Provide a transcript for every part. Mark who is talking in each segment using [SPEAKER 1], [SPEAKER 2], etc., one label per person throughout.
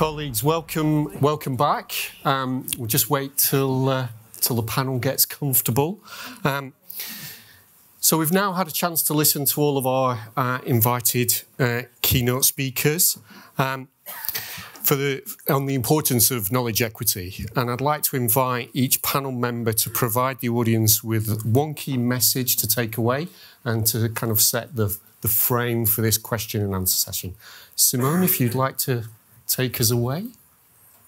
[SPEAKER 1] Colleagues, welcome, welcome back. Um, we'll just wait till uh, till the panel gets comfortable. Um, so we've now had a chance to listen to all of our uh, invited uh, keynote speakers um, for the, on the importance of knowledge equity. And I'd like to invite each panel member to provide the audience with one key message to take away and to kind of set the, the frame for this question and answer session. Simone, if you'd like to take us away.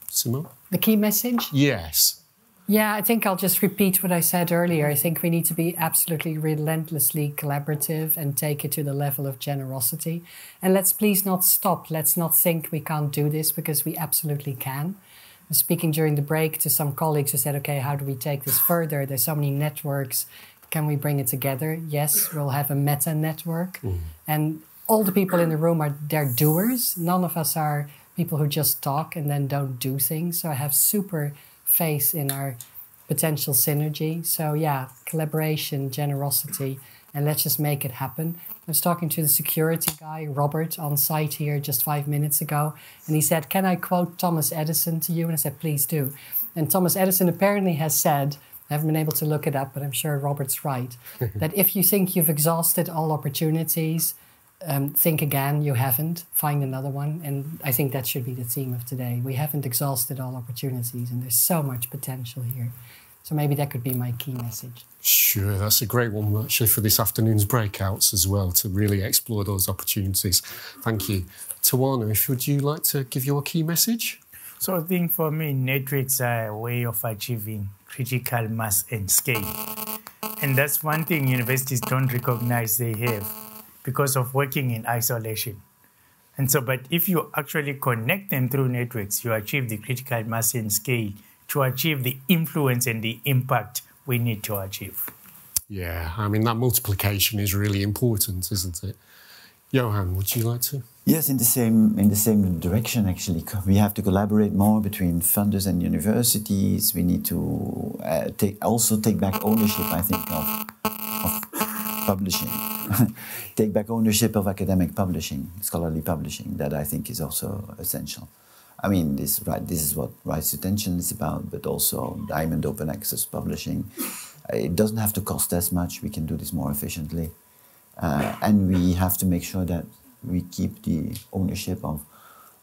[SPEAKER 1] Simone?
[SPEAKER 2] The key message?
[SPEAKER 1] Yes.
[SPEAKER 2] Yeah, I think I'll just repeat what I said earlier. I think we need to be absolutely relentlessly collaborative and take it to the level of generosity. And let's please not stop. Let's not think we can't do this because we absolutely can. I was speaking during the break to some colleagues who said, okay, how do we take this further? There's so many networks. Can we bring it together? Yes, we'll have a meta network. Mm. And all the people in the room are they're doers. None of us are people who just talk and then don't do things. So I have super faith in our potential synergy. So yeah, collaboration, generosity, and let's just make it happen. I was talking to the security guy, Robert, on site here just five minutes ago, and he said, Can I quote Thomas Edison to you? And I said, Please do. And Thomas Edison apparently has said, I haven't been able to look it up, but I'm sure Robert's right, that if you think you've exhausted all opportunities, um, think again, you haven't, find another one. And I think that should be the theme of today. We haven't exhausted all opportunities, and there's so much potential here. So maybe that could be my key message.
[SPEAKER 1] Sure, that's a great one actually for this afternoon's breakouts as well to really explore those opportunities. Thank you. Tawana, if would you like to give your key message?
[SPEAKER 3] So I think for me, networks are a way of achieving critical mass and scale. And that's one thing universities don't recognize they have because of working in isolation. And so, but if you actually connect them through networks, you achieve the critical mass and scale to achieve the influence and the impact we need to achieve.
[SPEAKER 1] Yeah, I mean, that multiplication is really important, isn't it? Johan, would you like to?
[SPEAKER 4] Yes, in the same in the same direction. Actually, we have to collaborate more between funders and universities. We need to uh, take also take back ownership. I think of, of publishing, take back ownership of academic publishing, scholarly publishing. That I think is also essential. I mean, this right. This is what rights retention is about, but also diamond open access publishing. It doesn't have to cost as much. We can do this more efficiently, uh, and we have to make sure that we keep the ownership of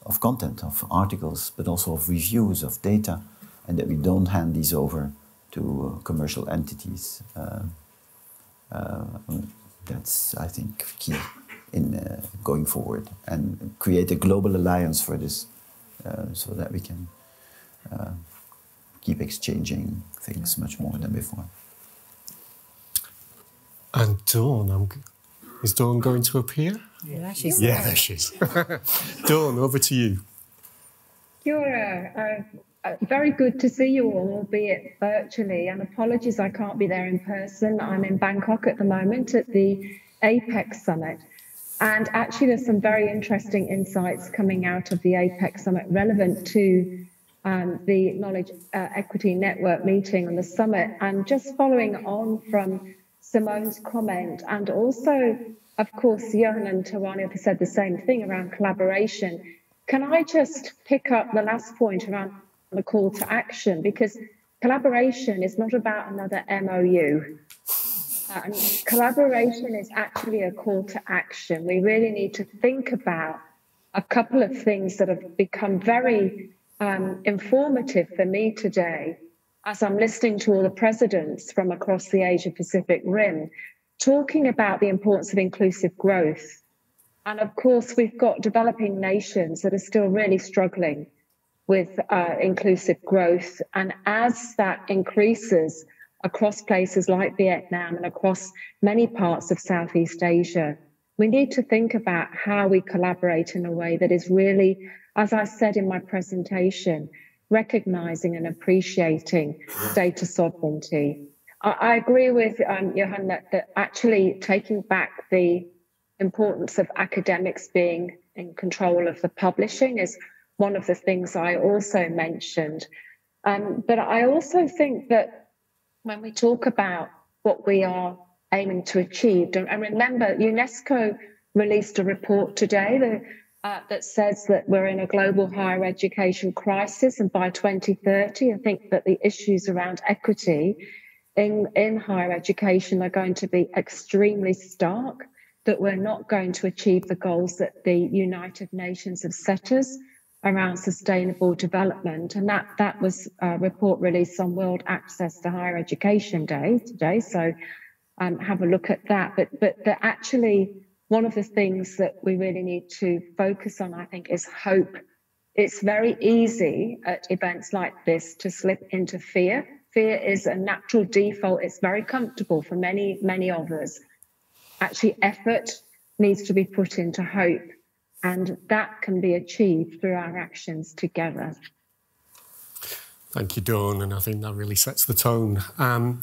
[SPEAKER 4] of content, of articles, but also of reviews of data, and that we don't hand these over to uh, commercial entities. Uh, that's, I think, key in uh, going forward and create a global alliance for this uh, so that we can keep exchanging things much more than before.
[SPEAKER 1] And Dawn, I'm, is Dawn going to appear?
[SPEAKER 2] Yeah, she's
[SPEAKER 1] yeah, there she is. Dawn, over to you.
[SPEAKER 5] Kia uh, uh, very good to see you all, albeit virtually. And apologies, I can't be there in person. I'm in Bangkok at the moment at the APEC Summit. And actually, there's some very interesting insights coming out of the APEC Summit relevant to um, the Knowledge uh, Equity Network meeting and the summit. And just following on from Simone's comment, and also, of course, Johan and Tawana have said the same thing around collaboration. Can I just pick up the last point around the call to action because collaboration is not about another MOU. Uh, and collaboration is actually a call to action. We really need to think about a couple of things that have become very um, informative for me today as I'm listening to all the presidents from across the Asia Pacific Rim talking about the importance of inclusive growth. And of course, we've got developing nations that are still really struggling with uh, inclusive growth. And as that increases across places like Vietnam and across many parts of Southeast Asia, we need to think about how we collaborate in a way that is really, as I said in my presentation, recognizing and appreciating data sovereignty. I, I agree with um, Johan that, that actually taking back the importance of academics being in control of the publishing is one of the things I also mentioned. Um, but I also think that when we talk about what we are aiming to achieve, and remember, UNESCO released a report today, the uh, that says that we're in a global higher education crisis, and by 2030, I think that the issues around equity in, in higher education are going to be extremely stark, that we're not going to achieve the goals that the United Nations have set us around sustainable development. And that, that was a report released on World Access to Higher Education Day today. So um, have a look at that. But, but actually, one of the things that we really need to focus on, I think, is hope. It's very easy at events like this to slip into fear. Fear is a natural default. It's very comfortable for many, many of us. Actually, effort needs to be put into hope and that can be achieved through our actions together.
[SPEAKER 1] Thank you, Dawn, and I think that really sets the tone. Um,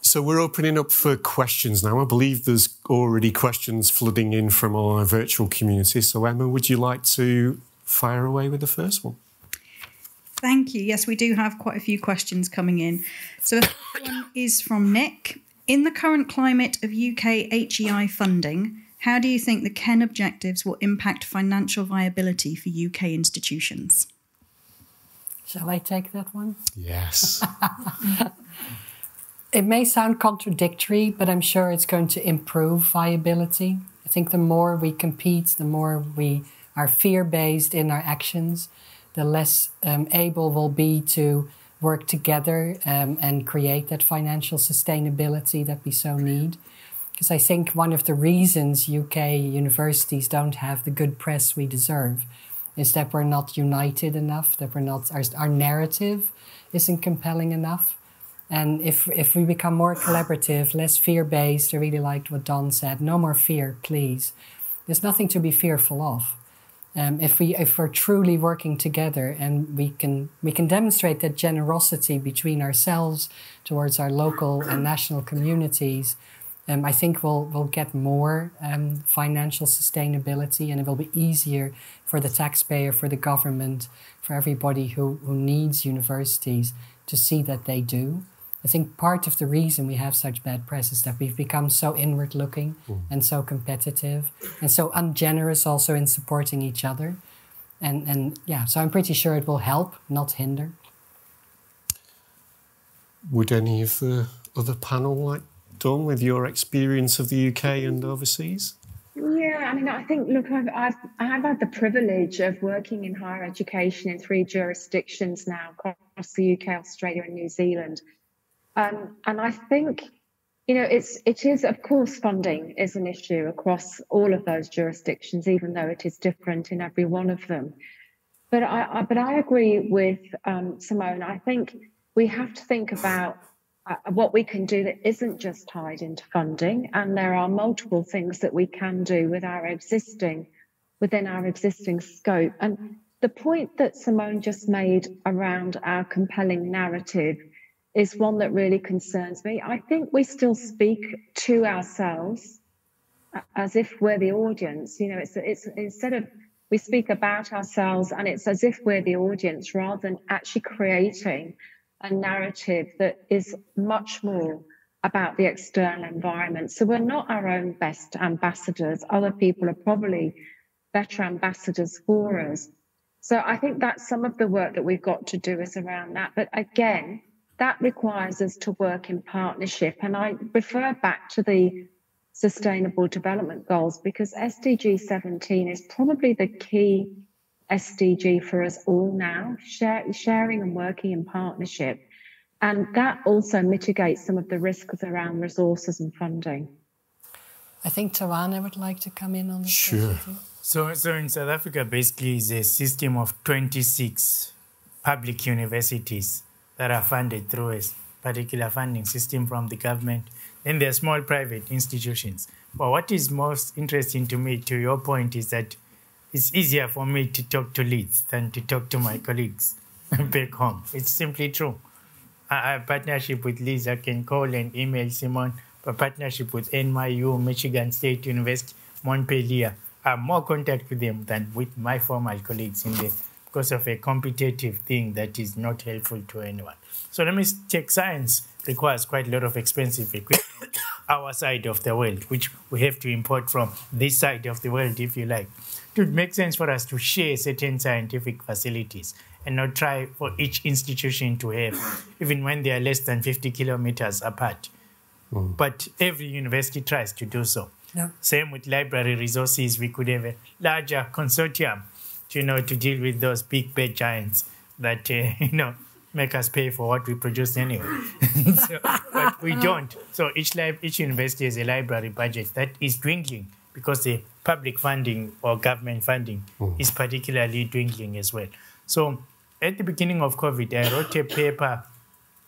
[SPEAKER 1] so we're opening up for questions now. I believe there's already questions flooding in from our virtual community. So Emma, would you like to fire away with the first one?
[SPEAKER 6] Thank you. Yes, we do have quite a few questions coming in. So the first one is from Nick. In the current climate of UK HEI funding, how do you think the Ken objectives will impact financial viability for UK institutions?
[SPEAKER 2] Shall I take that one?
[SPEAKER 1] Yes.
[SPEAKER 2] it may sound contradictory, but I'm sure it's going to improve viability. I think the more we compete, the more we are fear based in our actions, the less um, able we'll be to work together um, and create that financial sustainability that we so need. Because I think one of the reasons UK universities don't have the good press we deserve is that we're not united enough, that we're not, our, our narrative isn't compelling enough. And if, if we become more collaborative, less fear based, I really liked what Dawn said no more fear, please. There's nothing to be fearful of. Um, if we if we're truly working together and we can we can demonstrate that generosity between ourselves towards our local and national communities um, I think we'll, we'll get more um, financial sustainability and it will be easier for the taxpayer, for the government, for everybody who, who needs universities to see that they do. I think part of the reason we have such bad press is that we've become so inward looking mm. and so competitive and so ungenerous also in supporting each other. And, and yeah, so I'm pretty sure it will help, not hinder.
[SPEAKER 1] Would any of the other panel like With your experience of the UK and overseas?
[SPEAKER 5] Yeah, I mean, I think, look, I've, I've, I've had the privilege of working in higher education in three jurisdictions now across the UK, Australia, and New Zealand. Um, and I think, you know, it's it is of course funding is an issue across all of those jurisdictions, even though it is different in every one of them. But I, I but I agree with um, Simone. I think we have to think about uh, what we can do that isn't just tied into funding. And there are multiple things that we can do with our existing, within our existing scope. And the point that Simone just made around our compelling narrative is one that really concerns me. I think we still speak to ourselves as if we're the audience. You know, it's it's instead of we speak about ourselves and it's as if we're the audience rather than actually creating a narrative that is much more about the external environment. So we're not our own best ambassadors. Other people are probably better ambassadors for us. So I think that's some of the work that we've got to do is around that. But again, that requires us to work in partnership. And I refer back to the sustainable development goals because SDG 17 is probably the key SDG for us all now, share, sharing and working in partnership. And that also mitigates some of the risks around resources and funding.
[SPEAKER 2] I think Tawana would like to come in on this.
[SPEAKER 1] Sure.
[SPEAKER 3] So, so in South Africa, basically, is a system of 26 public universities that are funded through a particular funding system from the government. Then there are small private institutions. But what is most interesting to me, to your point, is that it's easier for me to talk to Leeds than to talk to my colleagues back home. It's simply true. A partnership with Leeds, I can call and email Simon. A partnership with NYU, Michigan State University, Montpellier, I have more contact with them than with my former colleagues in there because of a competitive thing that is not helpful to anyone. So let me check science requires quite a lot of expensive equipment our side of the world, which we have to import from this side of the world, if you like. It would make sense for us to share certain scientific facilities and not try for each institution to have, even when they are less than 50 kilometers apart. Mm. But every university tries to do so. Yeah. Same with library resources. We could have a larger consortium, to, you know, to deal with those big bad giants that uh, you know make us pay for what we produce anyway. so, but we don't. So each lab, each university has a library budget that is dwindling because the public funding or government funding mm. is particularly dwindling as well. So at the beginning of COVID, I wrote a paper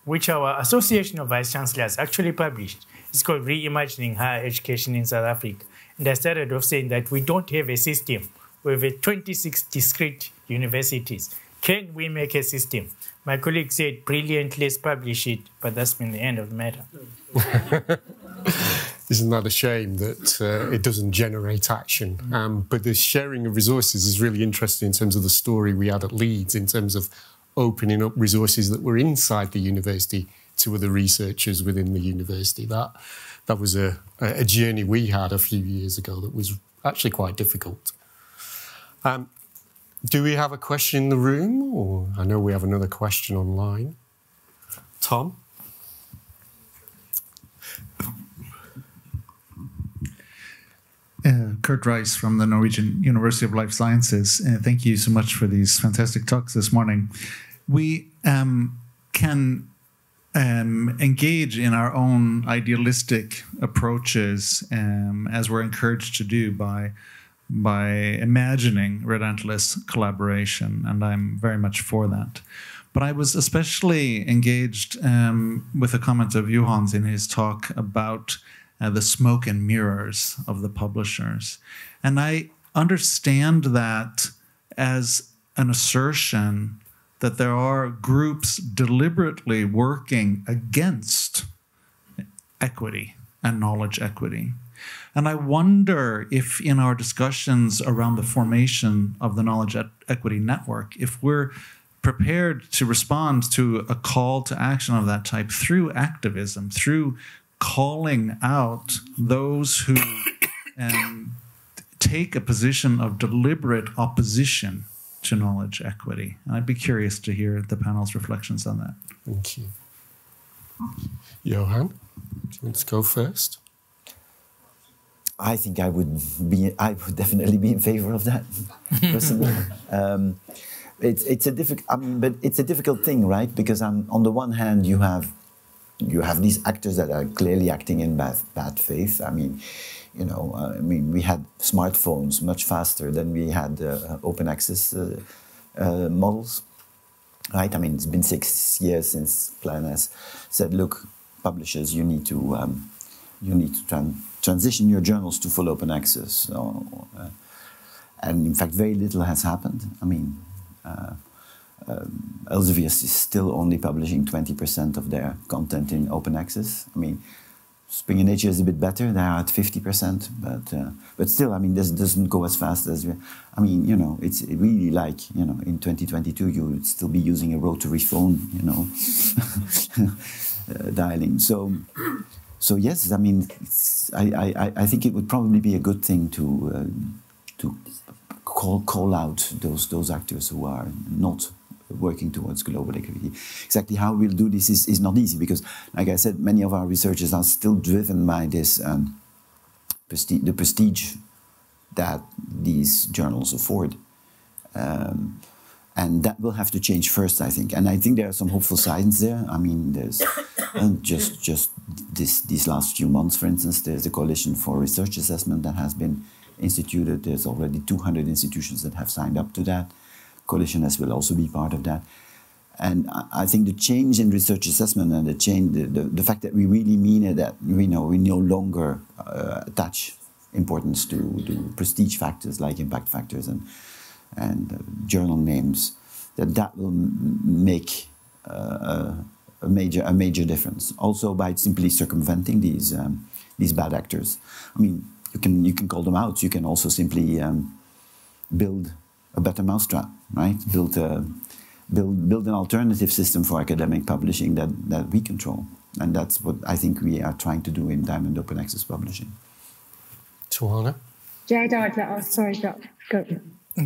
[SPEAKER 3] which our Association of Vice Chancellors actually published. It's called Reimagining Higher Education in South Africa. And I started off saying that we don't have a system. We have 26 discrete universities. Can we make a system? My colleague said, brilliant, let's publish it, but that's been the end of the matter.
[SPEAKER 1] Isn't that a shame that uh, it doesn't generate action? Um, but the sharing of resources is really interesting in terms of the story we had at Leeds, in terms of opening up resources that were inside the university to other researchers within the university. That that was a, a journey we had a few years ago that was actually quite difficult. Um, do we have a question in the room? Or I know we have another question online. Tom?
[SPEAKER 7] Uh, Curt Rice from the Norwegian University of Life Sciences. Uh, thank you so much for these fantastic talks this morning. We um, can um, engage in our own idealistic approaches um, as we're encouraged to do by by imagining relentless collaboration, and I'm very much for that. But I was especially engaged um, with a comment of Johan's in his talk about uh, the smoke and mirrors of the publishers. And I understand that as an assertion that there are groups deliberately working against equity and knowledge equity. And I wonder if, in our discussions around the formation of the Knowledge Equity Network, if we're prepared to respond to a call to action of that type through activism, through calling out those who um, take a position of deliberate opposition to knowledge equity. And I'd be curious to hear the panel's reflections on that.
[SPEAKER 1] Thank you. Johan, to go first?
[SPEAKER 4] I think I would be. I would definitely be in favor of that. Personally, um, it's it's a difficult. I mean, but it's a difficult thing, right? Because on on the one hand, you have you have these actors that are clearly acting in bad bad faith. I mean, you know, uh, I mean, we had smartphones much faster than we had uh, open access uh, uh models, right? I mean, it's been six years since Plan S said, look, publishers, you need to um, you need to try transition your journals to full open access. So, uh, and in fact, very little has happened. I mean, uh, um, Elsevier is still only publishing 20% of their content in open access. I mean, Springer Nature is a bit better; they are at 50%, but uh, but still, I mean, this doesn't go as fast as we. I mean, you know, it's really like you know, in 2022, you would still be using a rotary phone, you know, uh, dialing. So so yes, I mean, I, I, I think it would probably be a good thing to uh, to call call out those those actors who are not working towards global equity. Exactly how we'll do this is, is not easy because, like I said, many of our researchers are still driven by this um, prestige, the prestige that these journals afford. Um, and that will have to change first, I think. And I think there are some hopeful signs there. I mean, there's just just this these last few months, for instance, there's a coalition for research assessment that has been instituted. There's already 200 institutions that have signed up to that. cOAlition S will also be part of that. And I think the change in research assessment and the change, the, the, the fact that we really mean it, that we know we no longer uh, attach importance to, to prestige factors like impact factors and and uh, journal names, that that will make uh, a major a major difference. Also by simply circumventing these um, these bad actors. I mean, you can you can call them out. You can also simply um, build a better mousetrap, right? Build a build build an alternative system for academic publishing that that we control. And that's what I think we are trying to do in Diamond Open Access Publishing.
[SPEAKER 1] Tawana?
[SPEAKER 5] Jade, I'd like, oh, sorry, go, go.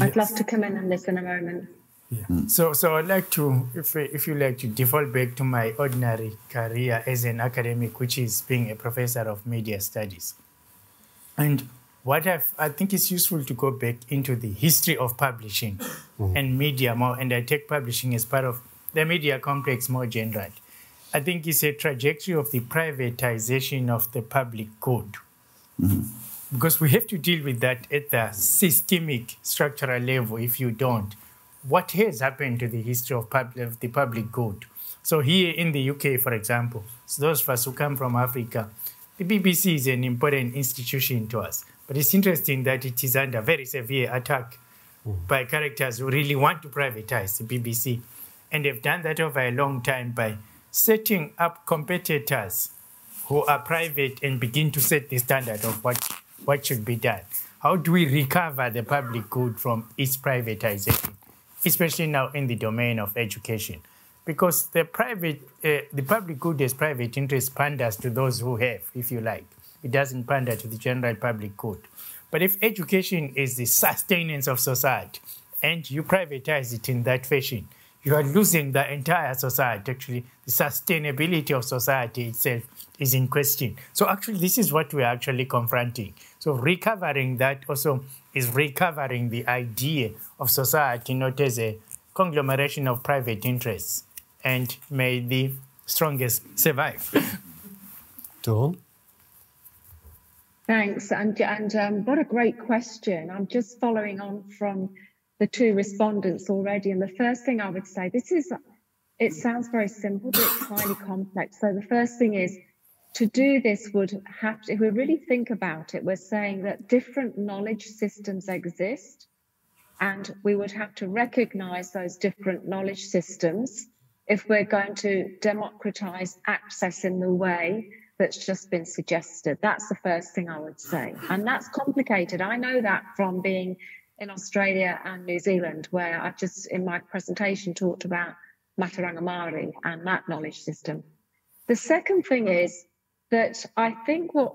[SPEAKER 5] I'd love to come in on this in a moment.
[SPEAKER 3] Yeah. Mm. So, so I'd like to, if, if you like to default back to my ordinary career as an academic, which is being a professor of media studies. And what I've, I think it's useful to go back into the history of publishing mm. and media more, and I take publishing as part of the media complex more generally. I think it's a trajectory of the privatization of the public good. Mm-hmm. Because we have to deal with that at the systemic structural level. If you don't, what has happened to the history of, of the public good? So, here in the UK, for example, so those of us who come from Africa, the BBC is an important institution to us. But it's interesting that it is under very severe attack mm. by characters who really want to privatize the BBC. And they've done that over a long time by setting up competitors who are private and begin to set the standard of what, what should be done. How do we recover the public good from its privatization, especially now in the domain of education? Because the private, uh, the public good as private interest panders to those who have, if you like. It doesn't pander to the general public good. But if education is the sustenance of society and you privatize it in that fashion, you are losing the entire society. Actually, the sustainability of society itself is in question. So, actually, this is what we're actually confronting. So, recovering that also is recovering the idea of society not as a conglomeration of private interests. And may the strongest survive.
[SPEAKER 1] Dawn?
[SPEAKER 5] Thanks. And, and um, what a great question. I'm just following on from the two respondents already. And the first thing I would say, this is, it sounds very simple, but it's highly complex. So the first thing is to do this would have to, if we really think about it, we're saying that different knowledge systems exist. And we would have to recognize those different knowledge systems if we're going to democratize access in the way that's just been suggested. That's the first thing I would say. And that's complicated. I know that from being in Australia and New Zealand, where I've just in my presentation talked about mātauranga Māori and that knowledge system. The second thing is that I think what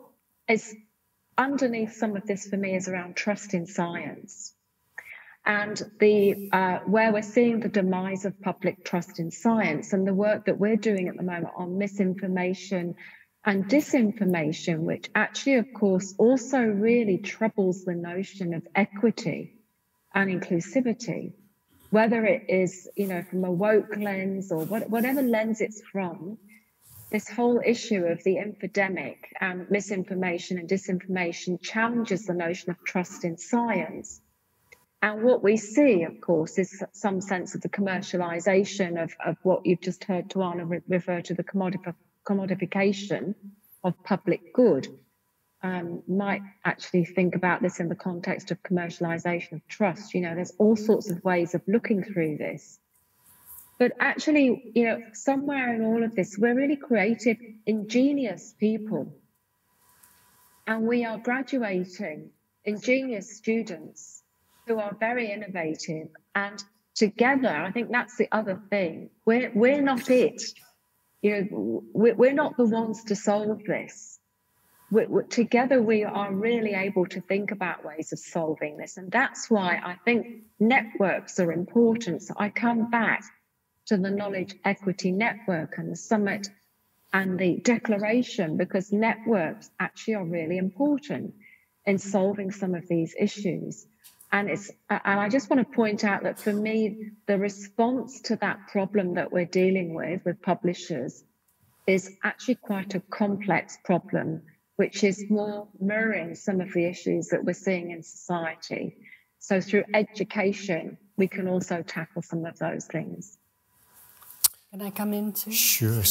[SPEAKER 5] is underneath some of this for me is around trust in science and the uh, where we're seeing the demise of public trust in science and the work that we're doing at the moment on misinformation and disinformation, which actually, of course, also really troubles the notion of equity and inclusivity, whether it is, you know, from a woke lens or what, whatever lens it's from, this whole issue of the infodemic and misinformation and disinformation challenges the notion of trust in science. And what we see, of course, is some sense of the commercialization of, of what you've just heard Tawana re- refer to the commodity commodification of public good um, might actually think about this in the context of commercialization of trust. You know, there's all sorts of ways of looking through this. But actually, you know, somewhere in all of this, we're really creative, ingenious people. And we are graduating ingenious students who are very innovative. And together, I think that's the other thing. We're, we're not it you know, we're not the ones to solve this. We're, we're, together, we are really able to think about ways of solving this. And that's why I think networks are important. So I come back to the Knowledge Equity Network and the summit and the declaration because networks actually are really important in solving some of these issues. And it's and I just want to point out that for me, the response to that problem that we're dealing with with publishers is actually quite a complex problem, which is more mirroring some of the issues that we're seeing in society. So through education, we can also tackle some of those things.
[SPEAKER 2] Can I come in too?
[SPEAKER 1] Sure,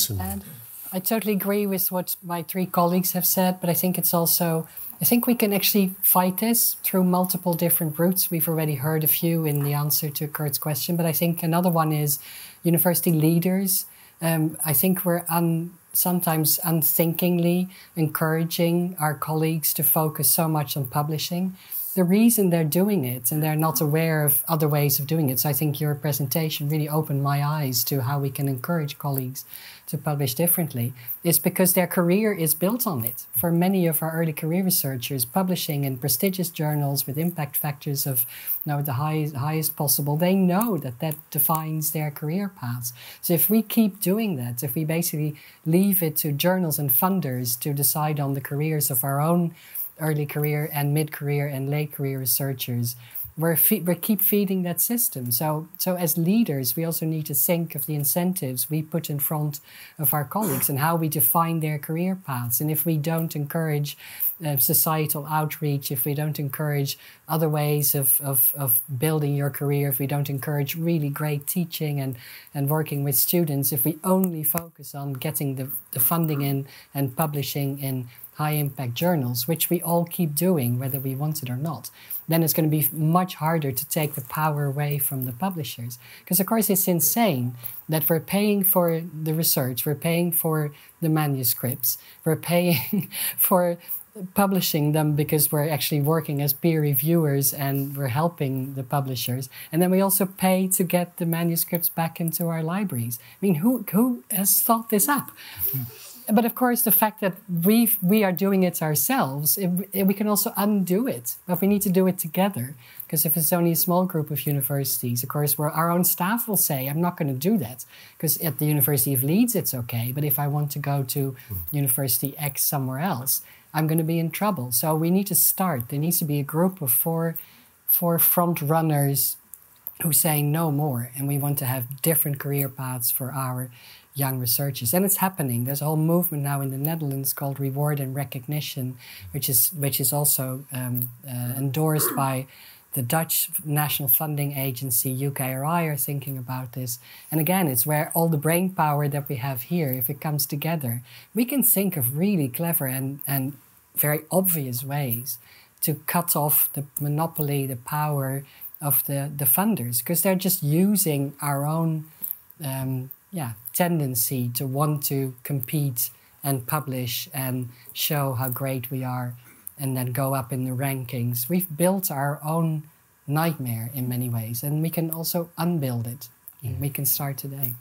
[SPEAKER 2] I totally agree with what my three colleagues have said, but I think it's also I think we can actually fight this through multiple different routes. We've already heard a few in the answer to Curt's question, but I think another one is university leaders. Um, I think we're un, sometimes unthinkingly encouraging our colleagues to focus so much on publishing. The reason they're doing it and they're not aware of other ways of doing it. So I think your presentation really opened my eyes to how we can encourage colleagues to publish differently is because their career is built on it. For many of our early career researchers, publishing in prestigious journals with impact factors of you know, the highest, highest possible, they know that that defines their career paths. So if we keep doing that, if we basically leave it to journals and funders to decide on the careers of our own early career and mid career and late career researchers, we're, fe- we keep feeding that system. So, so as leaders, we also need to think of the incentives we put in front of our colleagues and how we define their career paths. And if we don't encourage uh, societal outreach, if we don't encourage other ways of, of, of building your career, if we don't encourage really great teaching and, and working with students, if we only focus on getting the, the funding in and publishing in high impact journals, which we all keep doing, whether we want it or not, then it's going to be much harder to take the power away from the publishers. Because, of course, it's insane that we're paying for the research, we're paying for the manuscripts, we're paying for publishing them because we're actually working as peer reviewers and we're helping the publishers. And then we also pay to get the manuscripts back into our libraries. I mean, who, who has thought this up? Hmm. But of course, the fact that we we are doing it ourselves, it, it, we can also undo it. But we need to do it together. Because if it's only a small group of universities, of course, where our own staff will say, "I'm not going to do that," because at the University of Leeds it's okay. But if I want to go to University X somewhere else, I'm going to be in trouble. So we need to start. There needs to be a group of four four front runners who say no more, and we want to have different career paths for our young researchers. And it's happening. There's a whole movement now in the Netherlands called Reward and Recognition, which is which is also um, uh, endorsed by the Dutch National Funding Agency, UKRI, are thinking about this. And again, it's where all the brain power that we have here, if it comes together, we can think of really clever and, and very obvious ways to cut off the monopoly, the power of the, the funders, because they're just using our own um, yeah, tendency to want to compete and publish and show how great we are and then go up in the rankings. We've built our own nightmare in many ways and we can also unbuild it. Yeah. We can start today.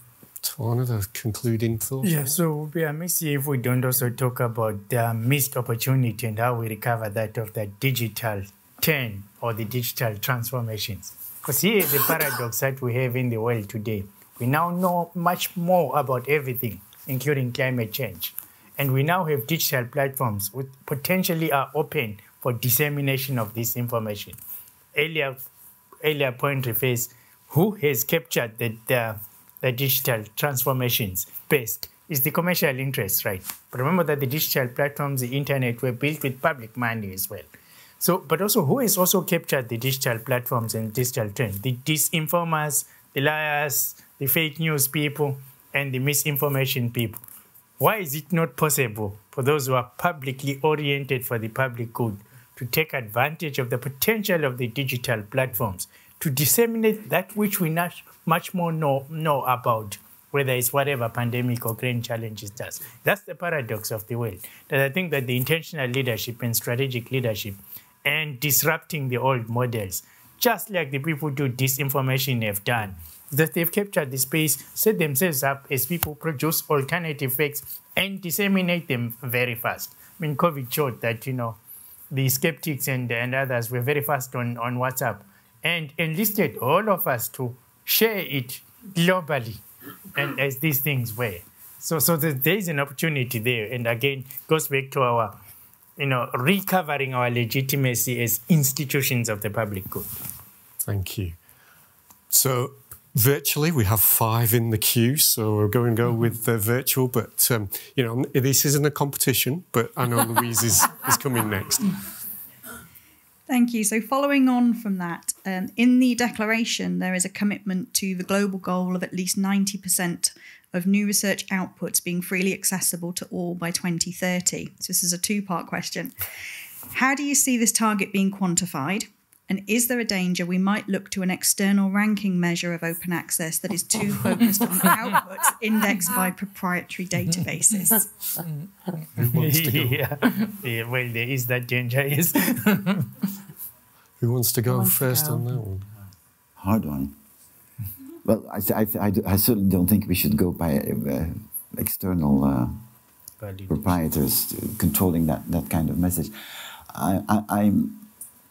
[SPEAKER 1] One of the concluding thoughts.
[SPEAKER 3] Yeah, so we are missing if we don't also talk about the missed opportunity and how we recover that of the digital turn or the digital transformations. Because here is the paradox that we have in the world today. We now know much more about everything, including climate change. And we now have digital platforms which potentially are open for dissemination of this information. Earlier, earlier point refers who has captured the, the, the digital transformations best is the commercial interest, right? But remember that the digital platforms, the internet, were built with public money as well. So, but also who has also captured the digital platforms and digital trends? The disinformers, the liars, the fake news people, and the misinformation people. Why is it not possible for those who are publicly oriented for the public good to take advantage of the potential of the digital platforms to disseminate that which we much more know, know about, whether it's whatever pandemic or grand challenges does? That's the paradox of the world. That I think that the intentional leadership and strategic leadership and disrupting the old models, just like the people do disinformation have done, that they've captured the space, set themselves up as people produce alternative facts and disseminate them very fast. I mean, COVID showed that, you know, the skeptics and, and others were very fast on, on WhatsApp and enlisted all of us to share it globally and as these things were. So, so there is an opportunity there. And again, goes back to our, you know, recovering our legitimacy as institutions of the public good.
[SPEAKER 1] Thank you. So virtually. We have five in the queue, so we're going to go mm-hmm. with the virtual. But um, you know, this isn't a competition. But I know Louise is, is coming next.
[SPEAKER 6] Thank you. So, following on from that, um, in the declaration, there is a commitment to the global goal of at least 90% of new research outputs being freely accessible to all by 2030. So, this is a two part question. How do you see this target being quantified? And is there a danger we might look to an external ranking measure of open access that is too focused on outputs indexed by proprietary databases?
[SPEAKER 3] yeah. yeah, well, there is that danger, yes.
[SPEAKER 1] Who wants to go
[SPEAKER 2] wants to
[SPEAKER 1] first
[SPEAKER 2] go?
[SPEAKER 1] on that one?
[SPEAKER 4] Hard one. Well, I, I, I, I certainly don't think we should go by uh, external uh, proprietors controlling that, that kind of message. I, I, I'm,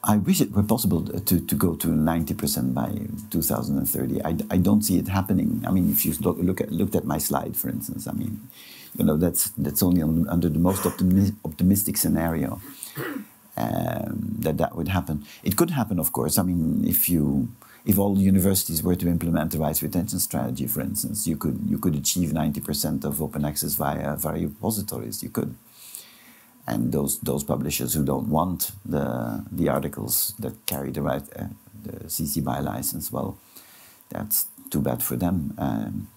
[SPEAKER 4] I wish it were possible to, to go to 90% by 2030. I, I don't see it happening. I mean, if you look, look at, looked at my slide, for instance, I mean, you know, that's, that's only on, under the most optimi- optimistic scenario um, that that would happen. It could happen, of course. I mean, if you if all universities were to implement the rights retention strategy, for instance, you could you could achieve ninety percent of open access via via repositories. You could, and those those publishers who don't want the the articles that carry the right uh, the CC BY license, well, that's too bad for them. Um,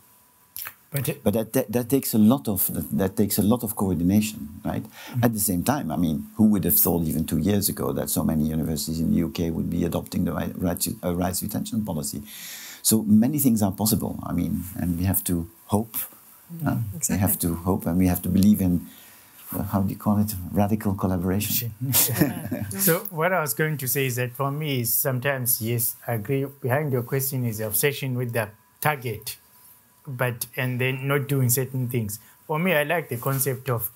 [SPEAKER 3] But it-
[SPEAKER 4] but that, that, that takes a lot of that, that takes a lot of coordination, right? At the same time, I mean, who would have thought even two years ago that so many universities in the UK would be adopting the right, rights, uh, rights retention policy? So many things are possible. I mean, and we have to hope. uh, We have to hope, and we have to believe in uh, how do you call it? Radical collaboration.
[SPEAKER 3] so what I was going to say is that for me, is sometimes yes, I agree. Behind your question is obsession with the target, but and then not doing certain things. For me, I like the concept of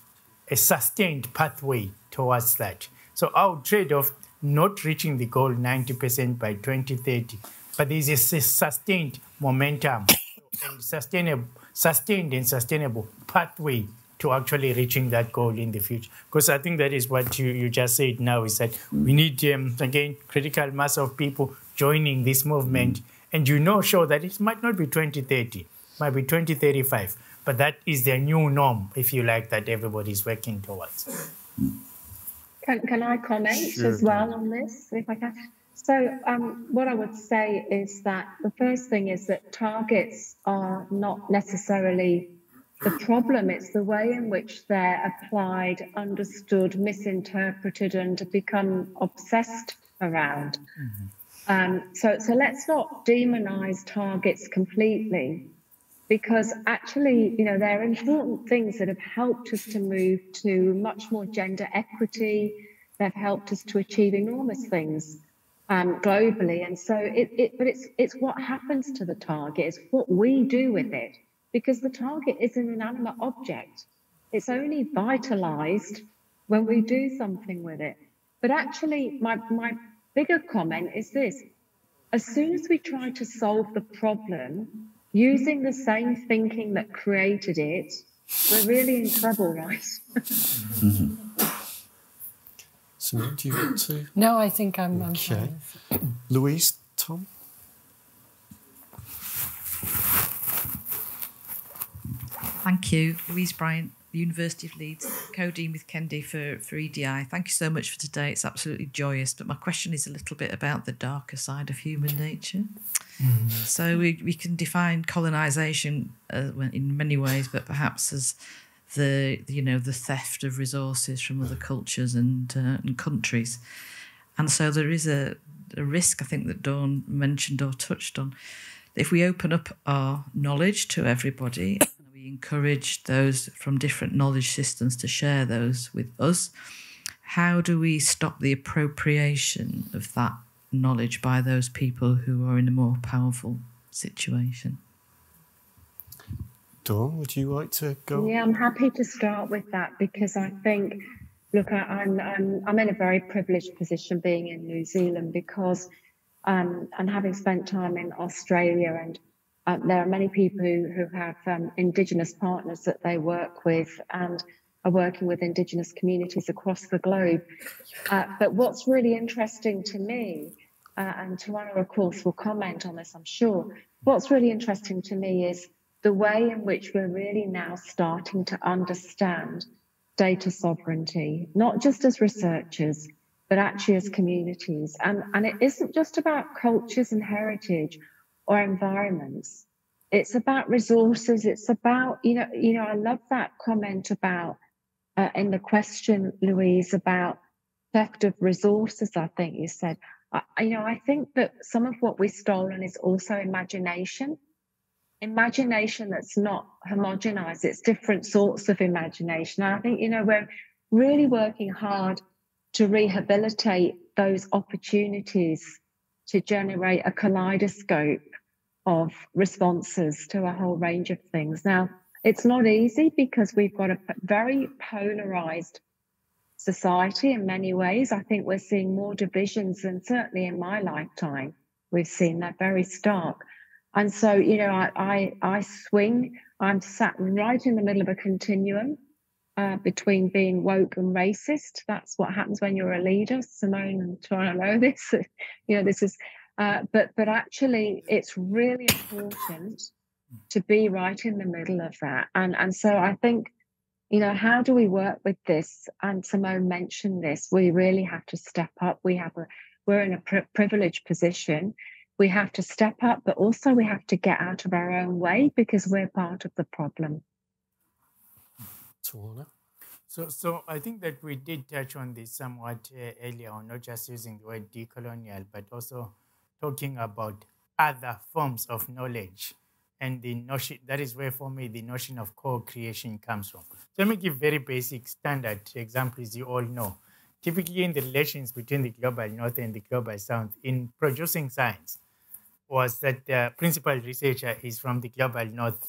[SPEAKER 3] a sustained pathway towards that. So I'll trade off not reaching the goal 90% by 2030, but there's a sustained momentum and sustainable, sustained and sustainable pathway to actually reaching that goal in the future. Because I think that is what you, you just said now is that we need, um, again, critical mass of people joining this movement. And you know, sure, that it might not be 2030, might be 2035, but that is the new norm, if you like, that everybody's working towards.
[SPEAKER 5] Can, can I comment as well on this, if I can? So, um, what I would say is that the first thing is that targets are not necessarily the problem, it's the way in which they're applied, understood, misinterpreted, and become obsessed around. Um, so, so let's not demonize targets completely because actually, you know, there are important things that have helped us to move to much more gender equity. They've helped us to achieve enormous things um, globally, and so it, it. But it's it's what happens to the target. It's what we do with it, because the target is an inanimate object. It's only vitalized when we do something with it. But actually, my my bigger comment is this: as soon as we try to solve the problem using the same thinking that created it, we're really in trouble, right?
[SPEAKER 1] So, do you want to?
[SPEAKER 2] No, I think I'm. I'm
[SPEAKER 1] Okay. Louise, Tom?
[SPEAKER 8] Thank you, Louise Bryant, University of Leeds, co-dean with Kendi for, for EDI. Thank you so much for today. It's absolutely joyous. But my question is a little bit about the darker side of human nature. So we, we can define colonisation uh, in many ways, but perhaps as the you know the theft of resources from other cultures and uh, and countries. And so there is a, a risk, I think, that Dawn mentioned or touched on. If we open up our knowledge to everybody, we encourage those from different knowledge systems to share those with us, how do we stop the appropriation of that knowledge by those people who are in a more powerful situation?
[SPEAKER 1] Dawn, would you like to go?
[SPEAKER 5] Yeah, I'm happy to start with that because I think, look, I, I'm, I'm I'm in a very privileged position being in New Zealand because, um, and having spent time in Australia, and uh, there are many people who who have um, Indigenous partners that they work with and are working with Indigenous communities across the globe. Uh, but what's really interesting to me, uh, and Tawana, of course, will comment on this, I'm sure. What's really interesting to me is the way in which we're really now starting to understand data sovereignty, not just as researchers, but actually as communities. And, and it isn't just about cultures and heritage or environments. It's about resources. It's about, you know, you know, I love that comment about uh, in the question, Louise, about theft of resources, I think you said. I, you know, I think that some of what we've stolen is also imagination imagination that's not homogenized. It's different sorts of imagination. I think, you know, we're really working hard to rehabilitate those opportunities to generate a kaleidoscope of responses to a whole range of things. Now, it's not easy because we've got a very polarized society in many ways. I think we're seeing more divisions than certainly in my lifetime. We've seen that very stark. And so, you know, I, I, I swing, I'm sat right in the middle of a continuum uh, between being woke and racist. That's what happens when you're a leader. Simone and Tawana know this. you know, this is, uh, but but actually, it's really important to be right in the middle of that. And and so I think, you know, how do we work with this? And Simone mentioned this. We really have to step up. We have a we're in a pri- privileged position. We have to step up, but also we have to get out of our own way because we're part of the problem.
[SPEAKER 3] So, so I think that we did touch on this somewhat uh, earlier on, not just using the word decolonial, but also talking about other forms of knowledge and the notion that is where for me the notion of co-creation comes from. So let me give very basic standard examples you all know. Typically in the relations between the global north and the global south in producing science was that the principal researcher is from the global north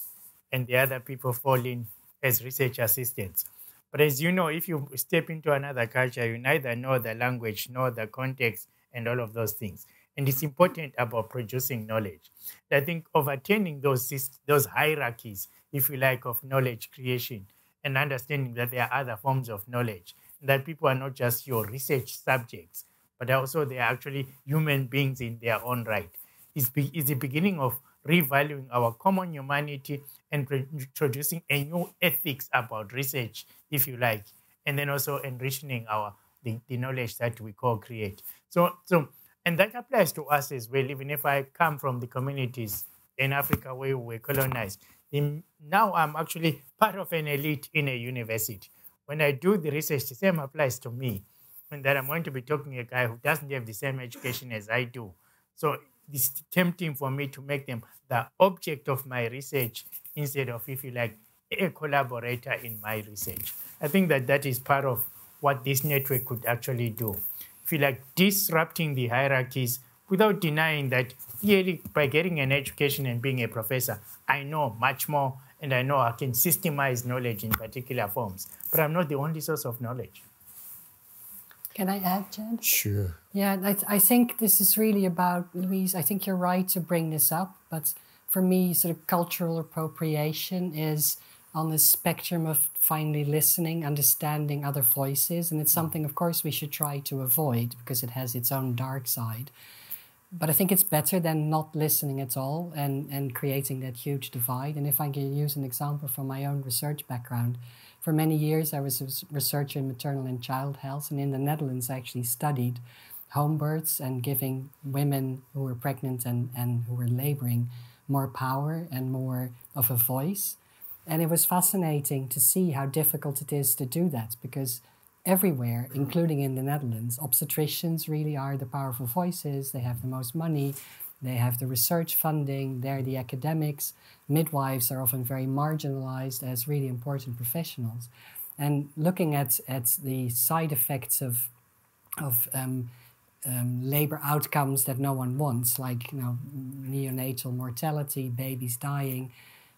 [SPEAKER 3] and the other people fall in as research assistants. But as you know, if you step into another culture, you neither know the language nor the context and all of those things. And it's important about producing knowledge. I think overturning those, those hierarchies, if you like, of knowledge creation and understanding that there are other forms of knowledge, that people are not just your research subjects, but also they are actually human beings in their own right, is, be, the beginning of revaluing our common humanity and introducing a new ethics about research, if you like, and then also enriching our the, the knowledge that we co-create. So, so and that applies to us as well, even if I come from the communities in Africa where we were colonized. now I'm actually part of an elite in a university. When I do the research, the same applies to me. And that I'm going to be talking to a guy who doesn't have the same education as I do. So it's tempting for me to make them the object of my research instead of, if you like, a collaborator in my research. I think that that is part of what this network could actually do feel like disrupting the hierarchies without denying that really by getting an education and being a professor, I know much more and I know I can systemize knowledge in particular forms. But I'm not the only source of knowledge.
[SPEAKER 2] Can I add, Jen?
[SPEAKER 1] Sure.
[SPEAKER 2] Yeah, I, th- I think this is really about, Louise, I think you're right to bring this up, but for me, sort of cultural appropriation is on the spectrum of finally listening, understanding other voices. And it's mm. something, of course, we should try to avoid because it has its own dark side. But I think it's better than not listening at all and, and creating that huge divide. And if I can use an example from my own research background, for many years I was a researcher in maternal and child health. And in the Netherlands, I actually studied home births and giving women who were pregnant and, and who were laboring more power and more of a voice. And it was fascinating to see how difficult it is to do that because everywhere, including in the Netherlands, obstetricians really are the powerful voices. They have the most money, they have the research funding, they're the academics. Midwives are often very marginalized as really important professionals. And looking at, at the side effects of, of um, um, labor outcomes that no one wants, like you know, neonatal mortality, babies dying,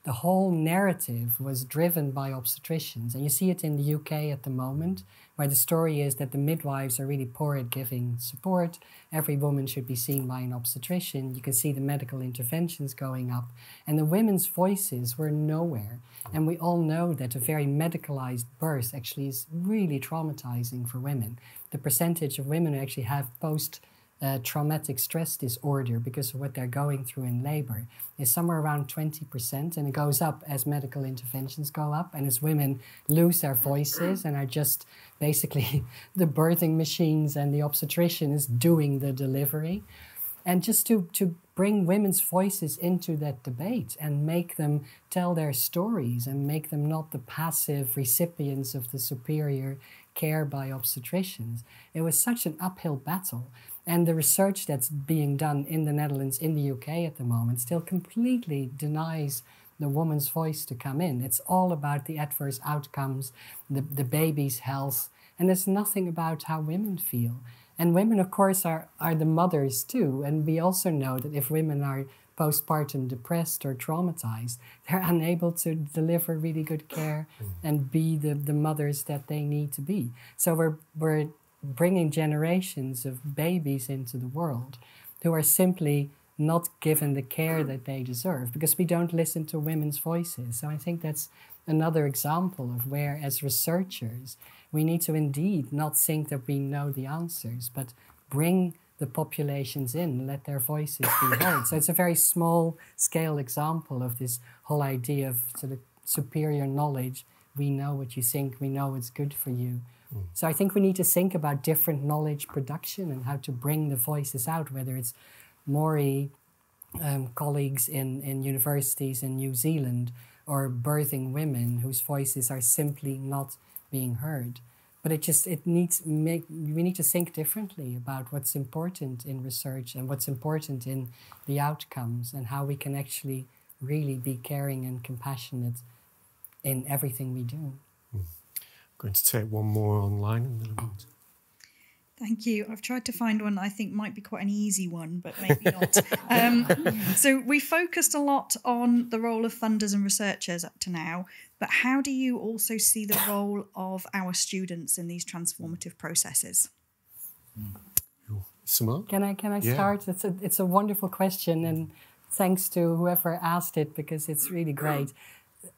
[SPEAKER 2] the whole narrative was driven by obstetricians. And you see it in the UK at the moment, where the story is that the midwives are really poor at giving support. Every woman should be seen by an obstetrician. You can see the medical interventions going up. And the women's voices were nowhere. And we all know that a very medicalized birth actually is really traumatizing for women. The percentage of women who actually have post uh, traumatic stress disorder because of what they're going through in labor is somewhere around 20%, and it goes up as medical interventions go up, and as women lose their voices and are just basically the birthing machines and the obstetrician is doing the delivery. And just to, to bring women's voices into that debate and make them tell their stories and make them not the passive recipients of the superior care by obstetricians. It was such an uphill battle. And the research that's being done in the Netherlands, in the UK at the moment, still completely denies the woman's voice to come in. It's all about the adverse outcomes, the, the baby's health, and there's nothing about how women feel. And women, of course, are, are the mothers too. And we also know that if women are postpartum depressed or traumatized, they're unable to deliver really good care and be the, the mothers that they need to be. So we're, we're bringing generations of babies into the world who are simply not given the care that they deserve because we don't listen to women's voices. So I think that's another example of where, as researchers, we need to indeed not think that we know the answers, but bring the populations in, let their voices be heard. So it's a very small scale example of this whole idea of sort of superior knowledge. We know what you think, we know what's good for you. So I think we need to think about different knowledge production and how to bring the voices out, whether it's Māori um, colleagues in, in universities in New Zealand or birthing women whose voices are simply not being heard but it just it needs make we need to think differently about what's important in research and what's important in the outcomes and how we can actually really be caring and compassionate in everything we do.
[SPEAKER 1] I'm going to take one more online and then
[SPEAKER 6] Thank you. I've tried to find one I think might be quite an easy one, but maybe not. um, so we focused a lot on the role of funders and researchers up to now, but how do you also see the role of our students in these transformative processes?
[SPEAKER 1] Simone?
[SPEAKER 2] Can I can I yeah. start? It's a it's a wonderful question, and thanks to whoever asked it because it's really great.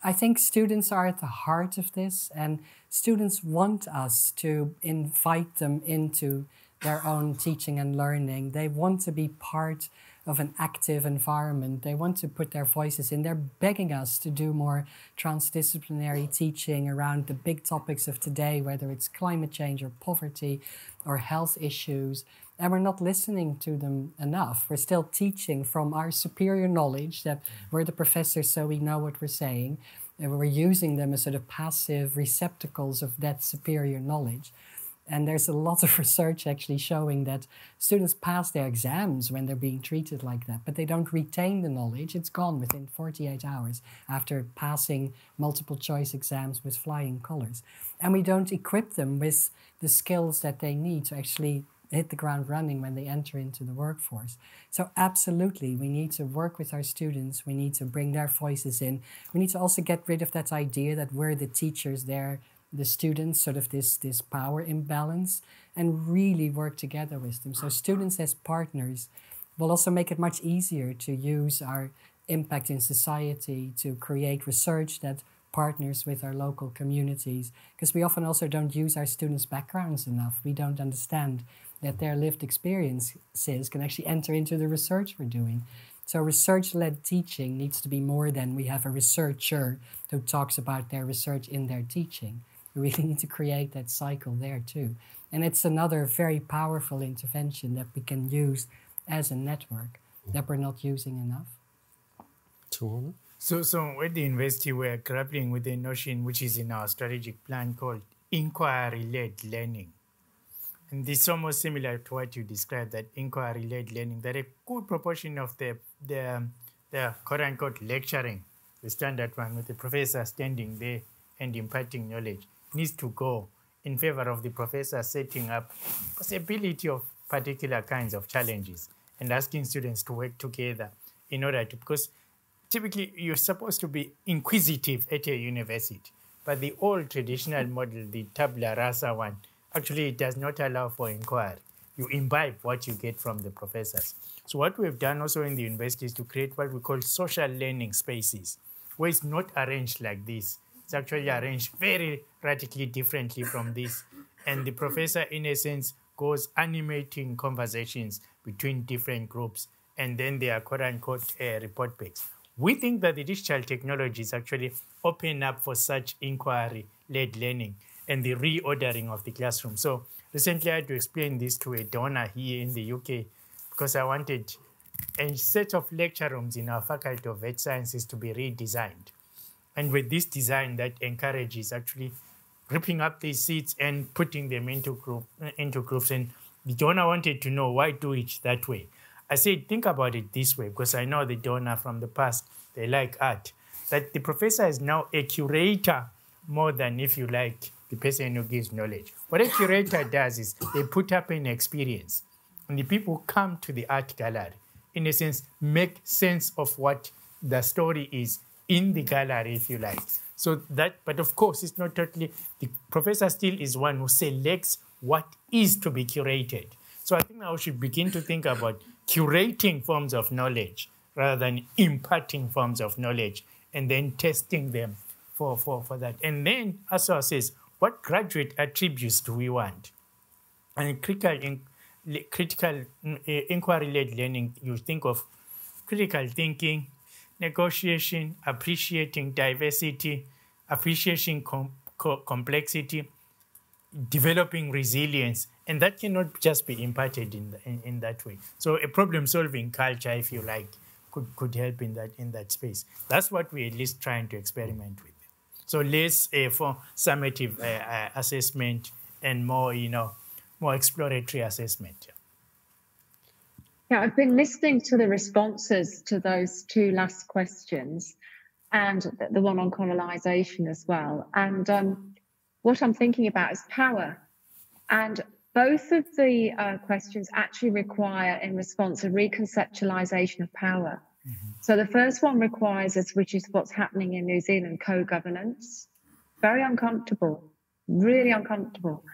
[SPEAKER 2] I think students are at the heart of this, and students want us to invite them into their own teaching and learning. They want to be part of an active environment. They want to put their voices in. They're begging us to do more transdisciplinary teaching around the big topics of today, whether it's climate change or poverty or health issues and we're not listening to them enough. We're still teaching from our superior knowledge that mm-hmm. we're the professors, so we know what we're saying, and we're using them as sort of passive receptacles of that superior knowledge. And there's a lot of research actually showing that students pass their exams when they're being treated like that, but they don't retain the knowledge. It's gone within 48 hours after passing multiple choice exams with flying colors. And we don't equip them with the skills that they need to actually hit the ground running when they enter into the workforce. So, absolutely, we need to work with our students. We need to bring their voices in. We need to also get rid of that idea that we're the teachers, they're the students, sort of this, this power imbalance, and really work together with them. So, students as partners will also make it much easier to use our impact in society to create research that partners with our local communities because we often also don't use our students' backgrounds enough. We don't understand that their lived experiences can actually enter into the research we're doing. So research led teaching needs to be more than we have a researcher who talks about their research in their teaching. We really need to create that cycle there too. And it's another very powerful intervention that we can use as a network that we're not using enough.
[SPEAKER 3] So, so at the university, we're grappling with a notion which is in our strategic plan called inquiry-led learning. And this is almost similar to what you described, that inquiry-led learning, that a good proportion of the, the, the quote-unquote lecturing, the standard one with the professor standing there and imparting knowledge, needs to go in favor of the professor setting up possibility of particular kinds of challenges and asking students to work together in order to, because typically you're supposed to be inquisitive at a university, but the old traditional model, the tabula rasa one, actually it does not allow for inquiry. You imbibe what you get from the professors. So what we've done also in the university is to create what we call social learning spaces, where it's not arranged like this. It's actually arranged very radically differently from this. And the professor, in a sense, goes animating conversations between different groups, and then they are quote unquote uh, report backs. We think that the digital technologies actually open up for such inquiry led learning and the reordering of the classroom. So recently I had to explain this to a donor here in the UK because I wanted a set of lecture rooms in our Faculty of Vet Sciences to be redesigned. And with this design that encourages actually ripping up these seats and putting them into, group, into groups. And the donor wanted to know why do it that way. I said, think about it this way, because I know the donor from the past, they like art. that the professor is now a curator more than, if you like, the person who gives knowledge. What a curator does is they put up an experience, and the people come to the art gallery, in a sense, make sense of what the story is in the gallery, if you like. So that, but of course, it's not totally, the professor still is one who selects what is to be curated. So I think now we should begin to think about curating forms of knowledge rather than imparting forms of knowledge and then testing them for, for, for that. And then Aswa says, what graduate attributes do we want? And critical, in, critical mm, inquiry-led learning, you think of critical thinking, negotiation, appreciating diversity, appreciating com complexity, developing resilience, and that cannot just be imparted in, the, in, in that way. So a problem-solving culture, if you like, could, could help in that in that space. That's what we're at least trying to experiment with. So less uh, for summative uh, uh, assessment and more, you know, more exploratory assessment. Yeah.
[SPEAKER 5] Yeah, I've been listening to the responses to those two last questions and the one on colonization as well. And um, what I'm thinking about is power. And both of the uh, questions actually require, in response, a reconceptualization of power. Mm-hmm. So the first one requires us, which is what's happening in New Zealand, co-governance. Very uncomfortable, really uncomfortable.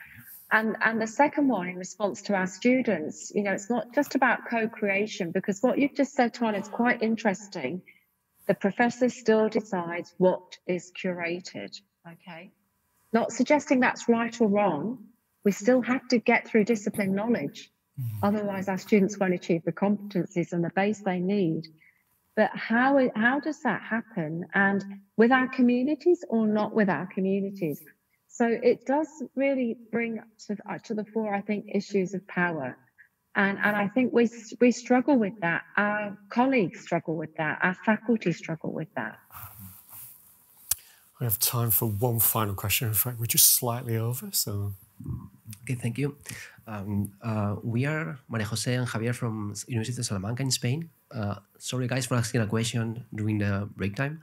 [SPEAKER 5] And, and the second one, in response to our students, you know, it's not just about co-creation, because what you've just said, Tawana, is quite interesting. The professor still decides what is curated, okay? Not suggesting that's right or wrong. We still have to get through discipline knowledge. Mm-hmm. Otherwise, our students won't achieve the competencies and the base they need. But how, how does that happen? And with our communities or not with our communities? So it does really bring to, uh, to the fore, I think, issues of power. And, and I think we, we struggle with that. Our colleagues struggle with that. Our faculty struggle with that.
[SPEAKER 1] We have time for one final question. In fact, we're just slightly over, so.
[SPEAKER 9] Okay, thank you. Um, uh, we are Maria Jose and Javier from University of Salamanca in Spain. Uh, sorry, guys, for asking a question during the break time.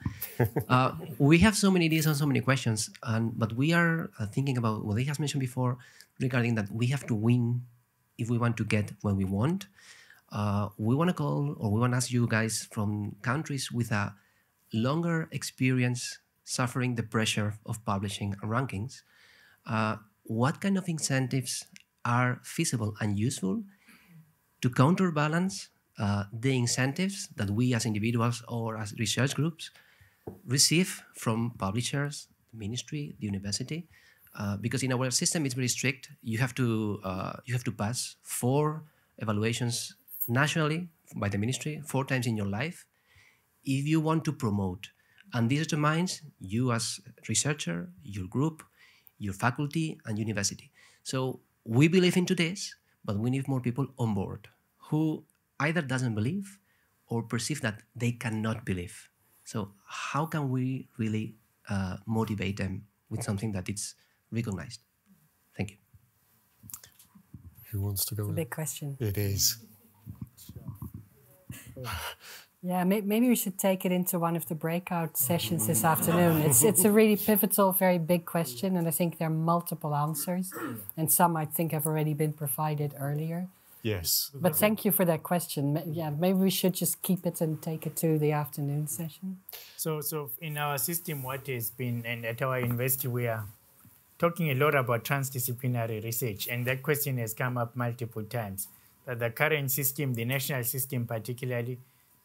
[SPEAKER 9] Uh, we have so many ideas and so many questions, and but we are uh, thinking about what he has mentioned before regarding that we have to win if we want to get what we want. Uh, we want to call or we want to ask you guys from countries with a longer experience suffering the pressure of publishing and rankings. Uh, what kind of incentives are feasible and useful to counterbalance uh, the incentives that we as individuals or as research groups receive from publishers, the ministry, the university, uh, because in our system it's very strict. You have to uh, you have to pass four evaluations nationally by the ministry four times in your life if you want to promote, and this determines you as researcher, your group, your faculty, and university. So we believe into this, but we need more people on board who either doesn't believe or perceive that they cannot believe. So how can we really uh, motivate them with something that is recognized? Thank you.
[SPEAKER 1] Who wants to go?
[SPEAKER 2] It's a big question.
[SPEAKER 1] It is.
[SPEAKER 2] Yeah, maybe we should take it into one of the breakout sessions this afternoon. It's it's a really pivotal, very big question, and I think there are multiple answers, and some I think have already been provided earlier.
[SPEAKER 1] Yes.
[SPEAKER 2] But thank you for that question. Yeah, maybe we should just keep it and take it to the afternoon session.
[SPEAKER 3] So, so in our system, what has been, and at our university, we are talking a lot about transdisciplinary research, and that question has come up multiple times. That the current system, the national system particularly,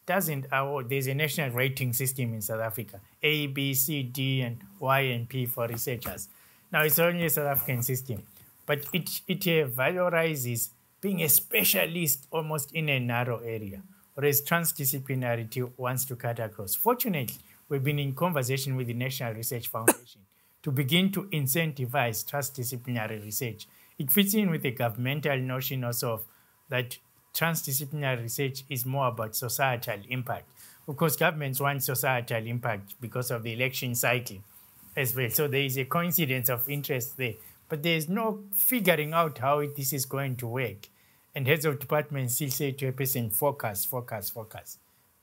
[SPEAKER 3] doesn't, uh, there's a national rating system in South Africa, A, B, C, D, and Y and P for researchers. Now, it's only a South African system, but it, it uh, valorizes being a specialist almost in a narrow area, whereas transdisciplinarity wants to cut across. Fortunately, we've been in conversation with the National Research Foundation to begin to incentivize transdisciplinary research. It fits in with the governmental notion also of that transdisciplinary research is more about societal impact. Of course, governments want societal impact because of the election cycle as well. So there is a coincidence of interest there. But there is no figuring out how this is going to work. And heads of departments still say to a person, focus, focus, focus.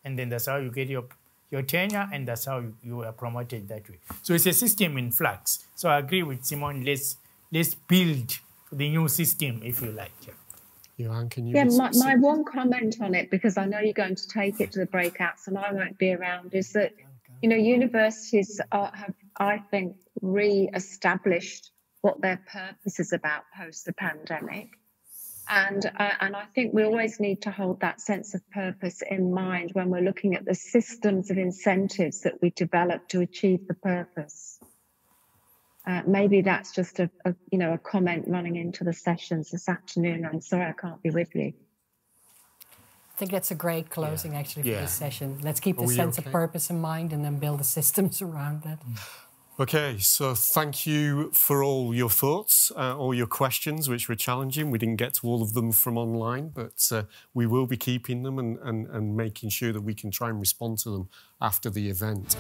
[SPEAKER 3] And then that's how you get your, your tenure, and that's how you, you are promoted that way. So it's a system in flux. So I agree with Simone. Let's let's build the new system, if you like. Yeah.
[SPEAKER 1] Johan, can you?
[SPEAKER 5] Yeah, my, my one comment on it, because I know you're going to take it to the breakouts and I won't be around, is that, you know, universities are, have, I think, re established what their purpose is about post the pandemic. And, uh, and I think we always need to hold that sense of purpose in mind when we're looking at the systems of incentives that we develop to achieve the purpose. Uh, maybe that's just a, a, you know a comment running into the sessions this afternoon. I'm sorry I can't be with you.
[SPEAKER 2] I think that's a great closing yeah. actually for
[SPEAKER 1] yeah.
[SPEAKER 2] this session. Let's keep the sense okay? of purpose in mind and then build the systems around that.
[SPEAKER 1] Okay, so thank you for all your thoughts, uh, all your questions, which were challenging. We didn't get to all of them from online, but uh, we will be keeping them and, and, and making sure that we can try and respond to them after the event.